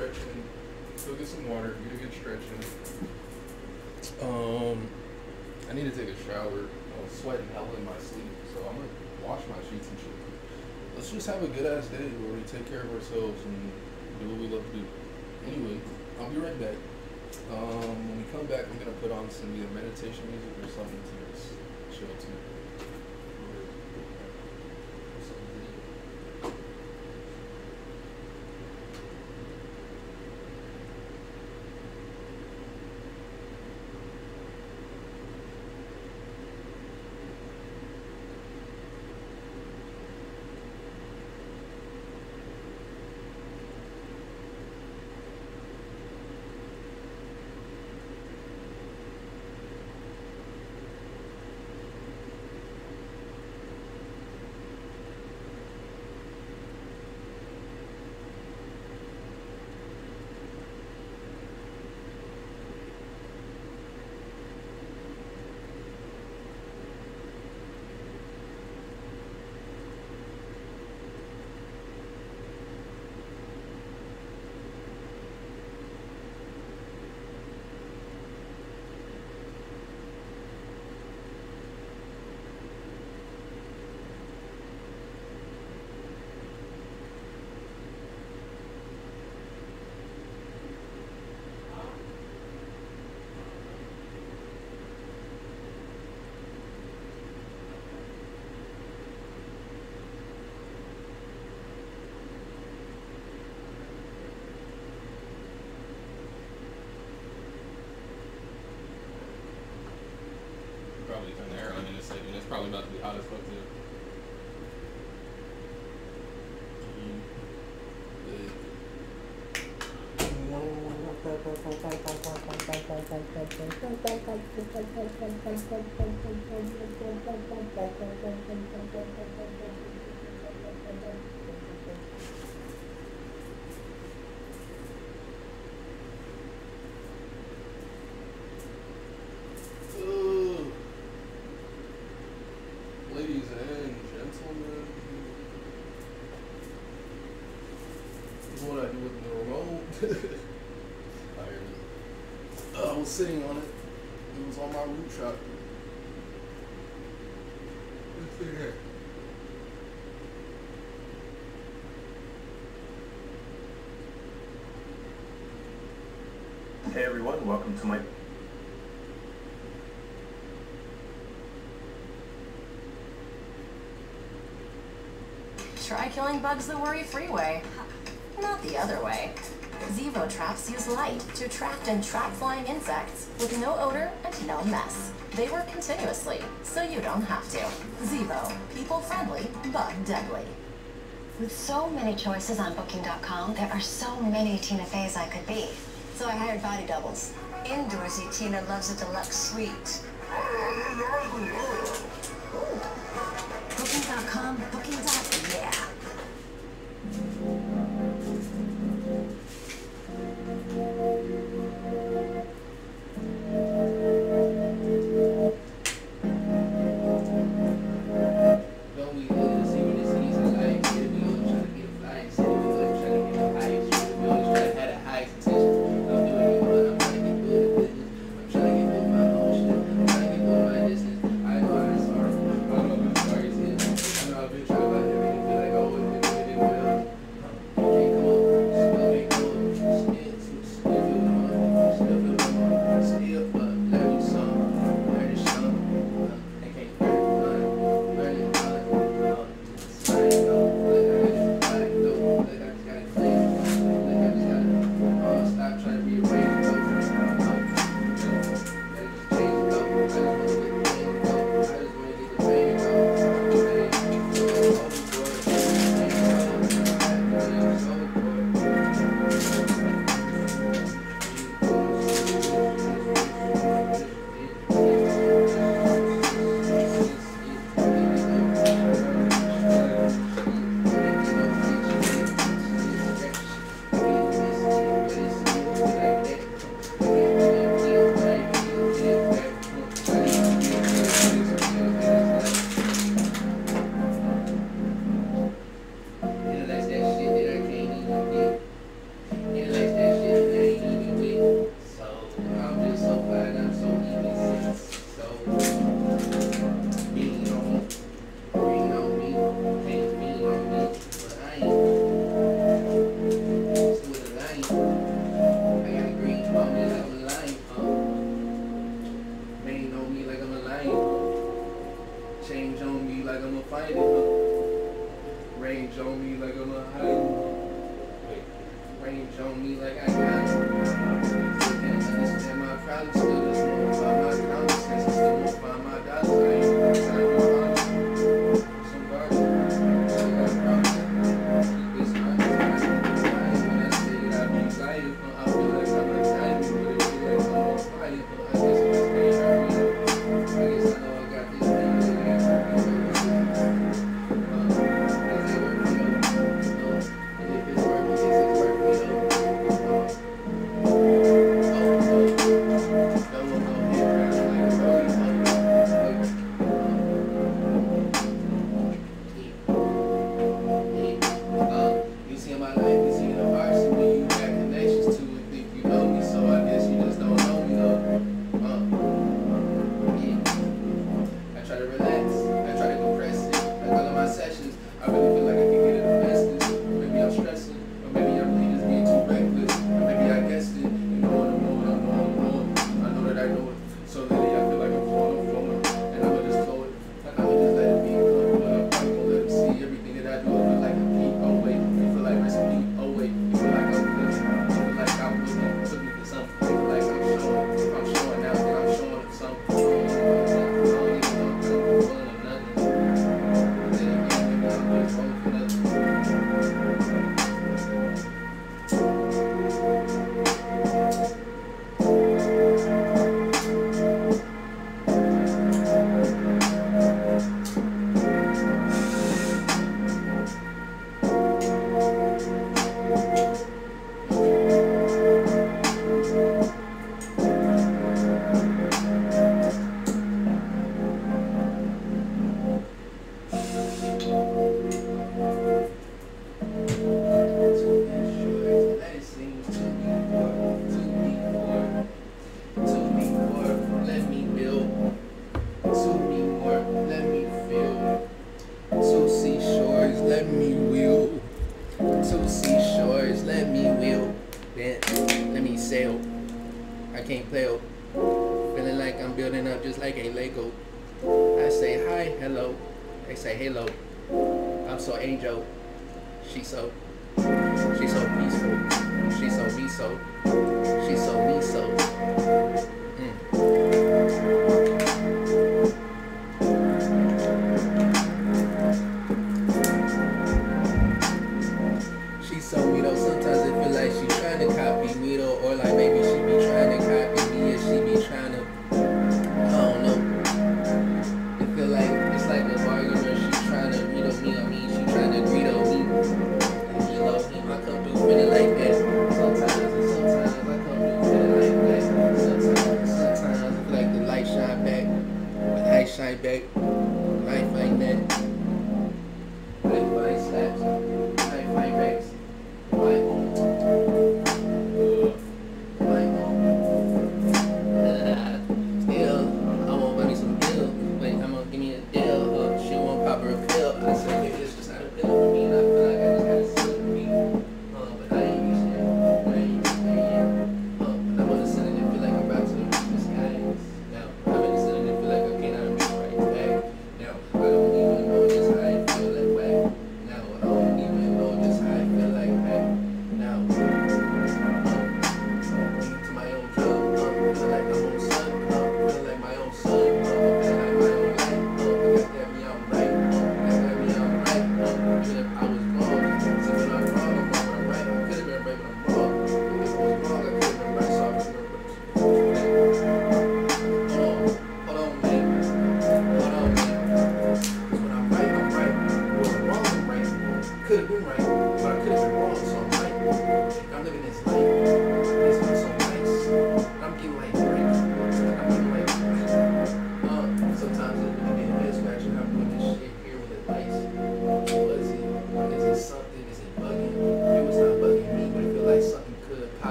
stretch in. Go get some water. Get a good stretch in. Um, I need to take a shower. I was sweating hell in my sleep, so I'm gonna wash my sheets and shit. Let's just have a good ass day where we take care of ourselves and do what we love to do. Anyway, I'll be right back. Um, when we come back, I'm gonna put on some either meditation music or something to just chill to. Probably turn the air on in a second. It's probably about to be hot as fuck too. Mm-hmm. Ooh. Ladies and gentlemen, this is what I do with the remote. I, I was sitting on it. It was on my root shot. Let's see here. Hey everyone, welcome to my Try killing bugs the worry-free way, not the other way. Zevo traps use light to attract and trap flying insects with no odor and no mess. They work continuously, so you don't have to. Zevo, people-friendly, bug-deadly. With so many choices on Booking.com, there are so many Tina Feys I could be. So I hired body doubles. Indoorsy Tina loves a deluxe suite. Booking.com, Booking.com,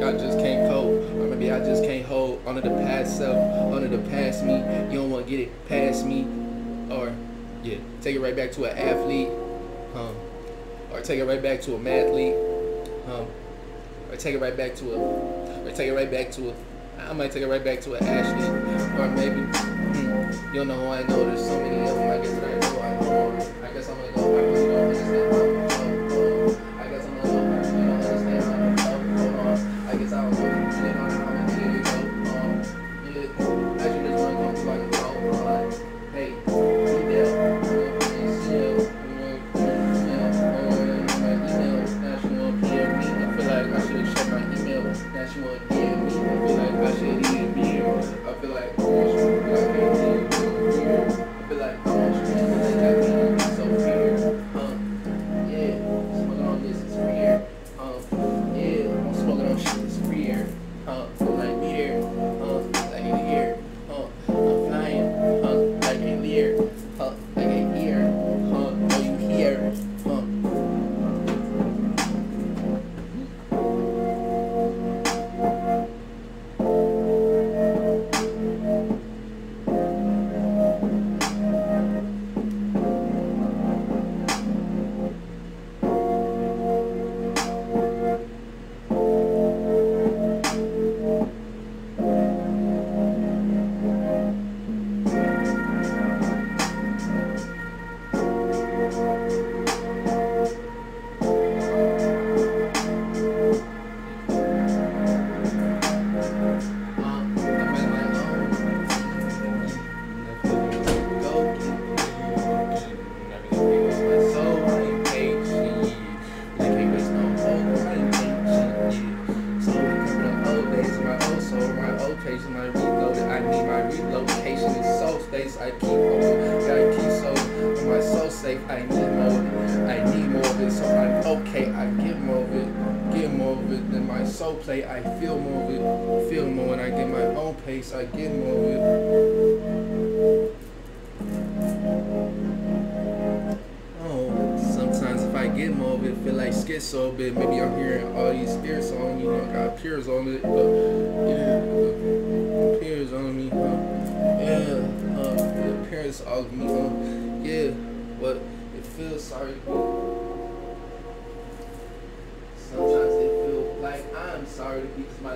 like I just can't cope. Or maybe I just can't hold onto the past self, onto the past me. You don't want to get it past me. Or, yeah, take it right back to an athlete. Um, or take it right back to a mathlete. Um, or take it right back to a, or take it right back to a, I might take it right back to an Ashley. Or maybe, hmm, you don't know who I know, there's so many of them.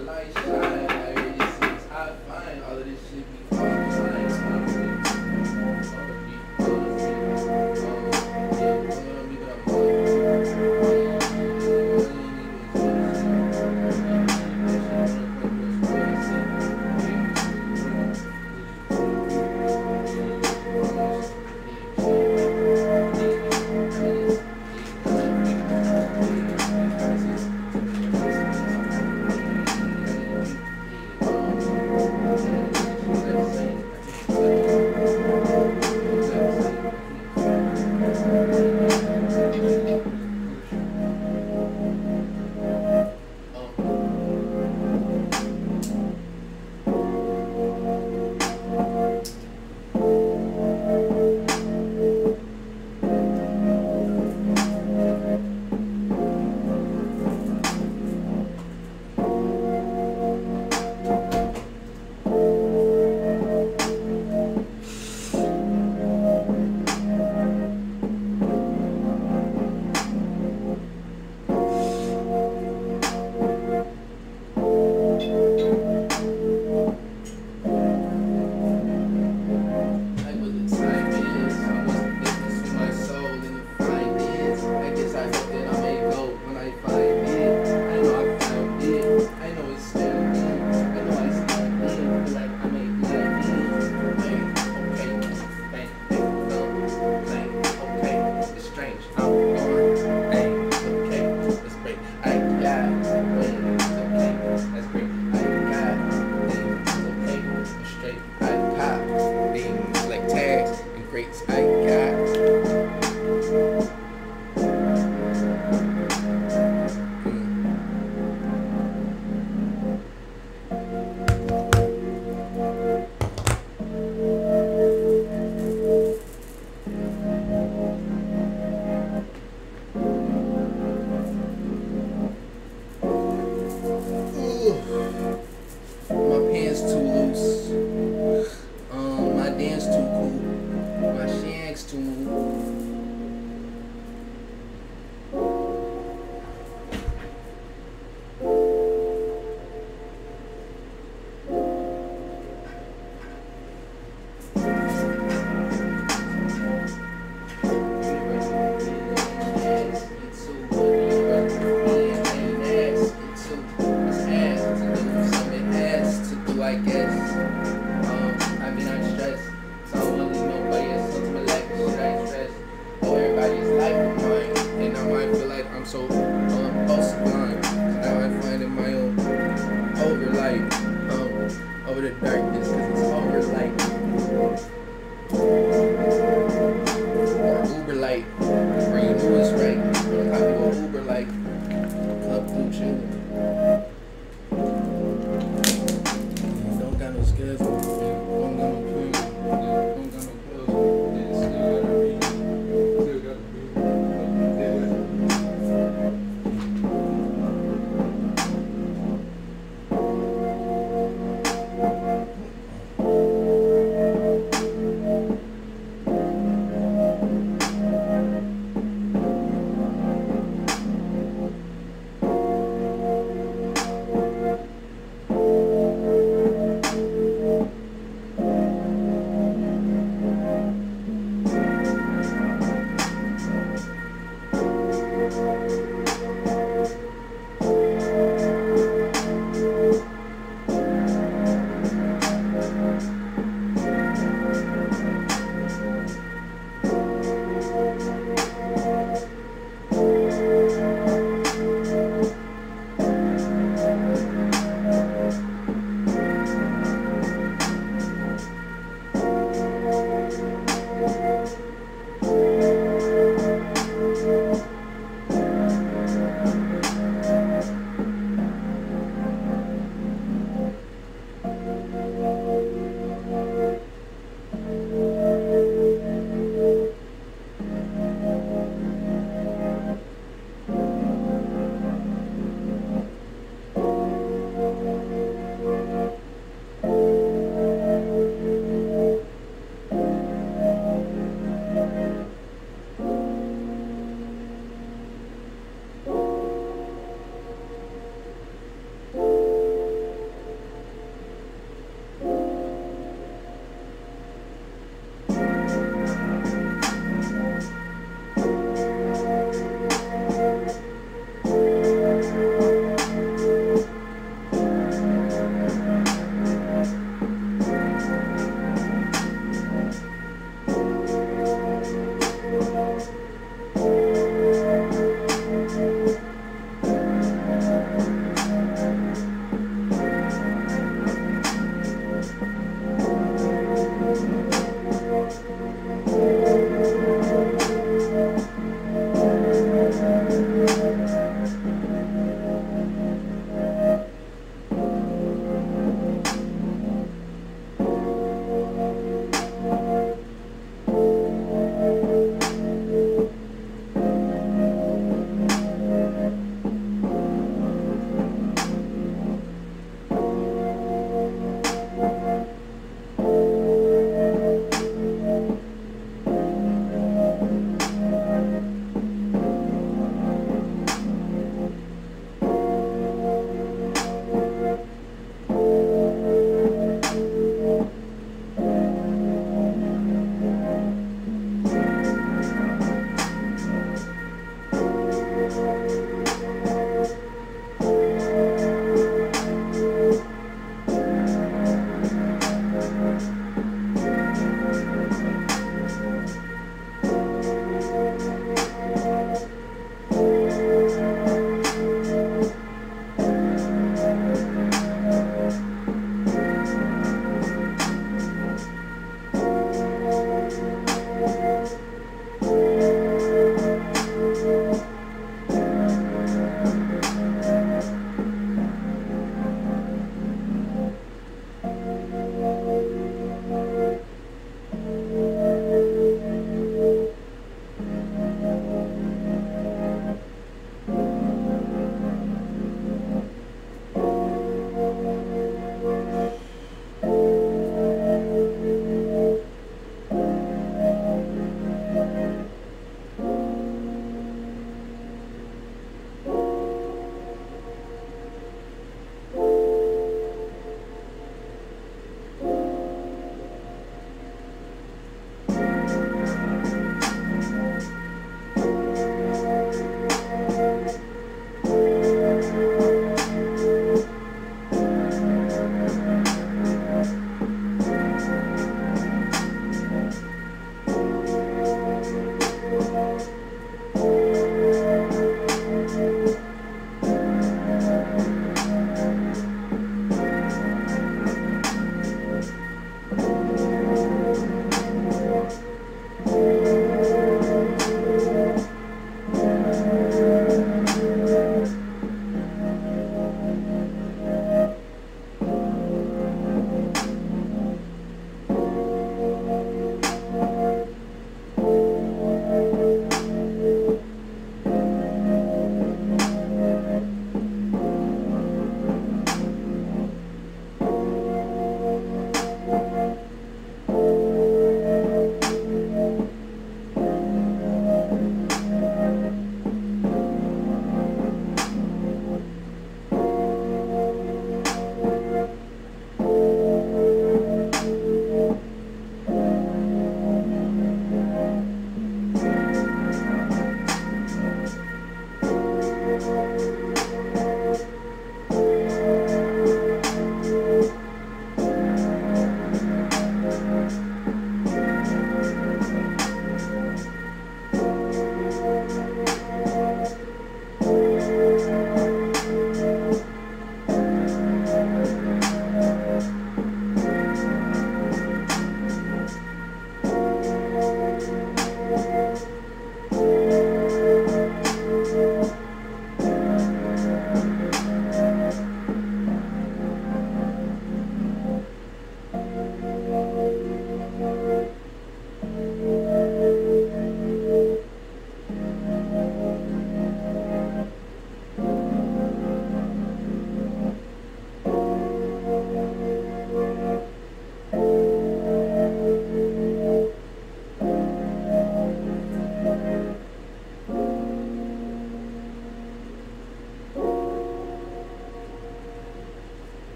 Malaysia.